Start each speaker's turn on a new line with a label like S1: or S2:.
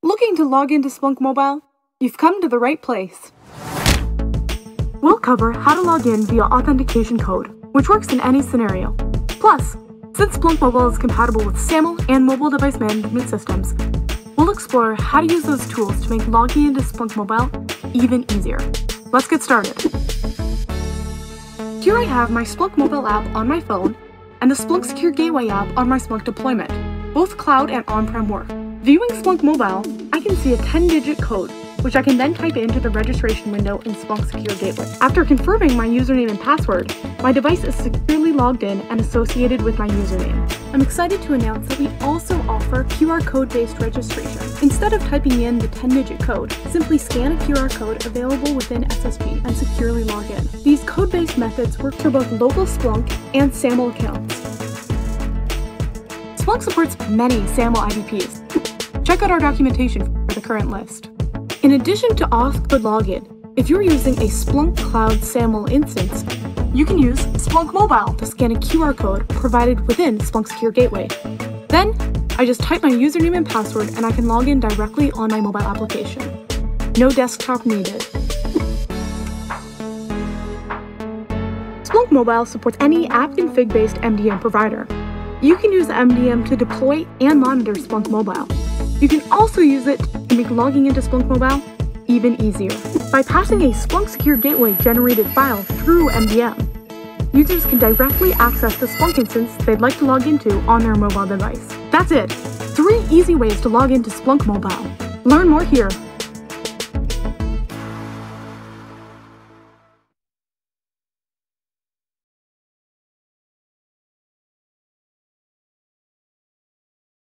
S1: Looking to log into Splunk Mobile? You've come to the right place. We'll cover how to log in via authentication code, which works in any scenario. Plus, since Splunk Mobile is compatible with SAML and mobile device management systems, we'll explore how to use those tools to make logging into Splunk Mobile even easier. Let's get started. Here I have my Splunk Mobile app on my phone and the Splunk Secure Gateway app on my Splunk deployment. Both cloud and on-prem work. Viewing Splunk Mobile, I can see a 10-digit code, which I can then type into the registration window in Splunk Secure Gateway. After confirming my username and password, my device is securely logged in and associated with my username. I'm excited to announce that we also offer QR code-based registration. Instead of typing in the 10-digit code, simply scan a QR code available within SSG and securely log in. These code-based methods work for both local Splunk and SAML accounts. Splunk supports many SAML IDPs. Check out our documentation for the current list. In addition to auth code login, if you're using a Splunk Cloud SAML instance, you can use Splunk Mobile to scan a QR code provided within Splunk Secure Gateway. Then, I just type my username and password and I can log in directly on my mobile application. No desktop needed. Splunk Mobile supports any app config-based MDM provider, you can use MDM to deploy and monitor Splunk Mobile. You can also use it to make logging into Splunk Mobile even easier. By passing a Splunk Secure Gateway generated file through MDM, users can directly access the Splunk instance they'd like to log into on their mobile device. That's it! Three easy ways to log into Splunk Mobile. Learn more here